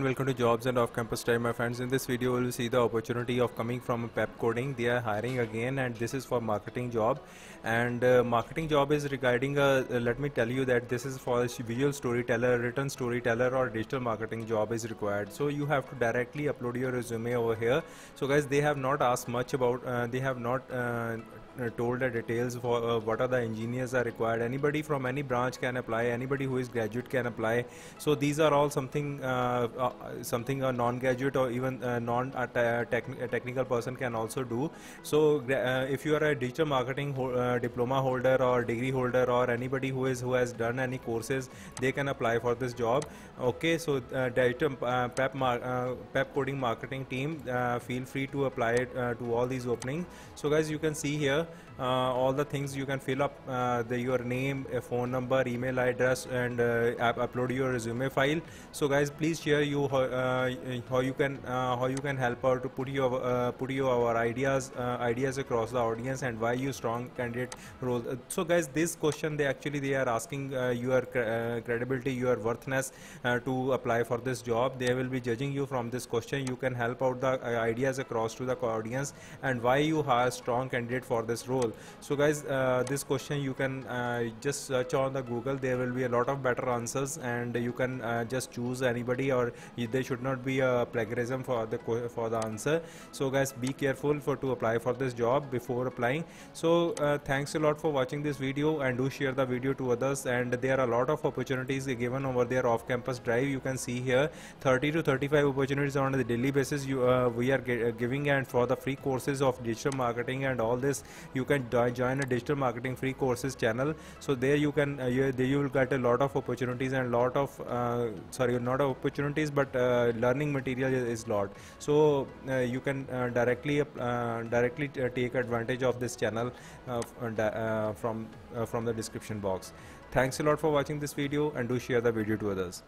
welcome to jobs and off campus time my friends. In this video we'll see the opportunity of coming from Pepcoding they are hiring again and this is for marketing job. And uh, marketing job is regarding uh, let me tell you that this is for visual storyteller written storyteller or digital marketing job is required. So you have to directly upload your resume over here. So guys they have not asked much about uh, they have not uh, uh, Uh, told the details for uh, what are the engineers are required. Anybody from any branch can apply anybody who is graduate can apply. So these are all something uh, uh something a non-graduate or even uh, non uh, techni technical person can also do. So if you are a digital marketing ho diploma holder or degree holder or anybody who is who has done any courses they can apply for this job. Okay so digital pep Pepcoding marketing team feel free to apply it to all these openings. So guys you can see here uh, all the things you can fill up uh, the, your name a phone number email address and uh, upload your resume file. So guys please share you how, uh, you can uh, how you can help out to put your uh, put your ideas ideas across the audience and why you strong candidate role. So guys this question they actually they are asking your credibility your worthiness to apply for this job. They will be judging you from this question. You can help out the ideas across to the audience and why you are strong candidate for role. So guys uh, this question you can uh, just search on the google. There will be a lot of better answers and you can uh, just choose anybody or there should not be a plagiarism for the for the answer. So guys be careful for to apply for this job before applying. So thanks a lot for watching this video and do share the video to others. And there are a lot of opportunities given over there off campus drive. You can see here 30 to 35 opportunities on a daily basis you uh, we are giving and for the free courses of digital marketing and all this you can join a digital marketing free courses channel. So there you can uh, you, there you will get a lot of opportunities and lot of uh, sorry not opportunities but uh, learning material is lot. So uh, you can uh, directly directly take advantage of this channel from from the description box. Thanks a lot for watching this video and do share the video to others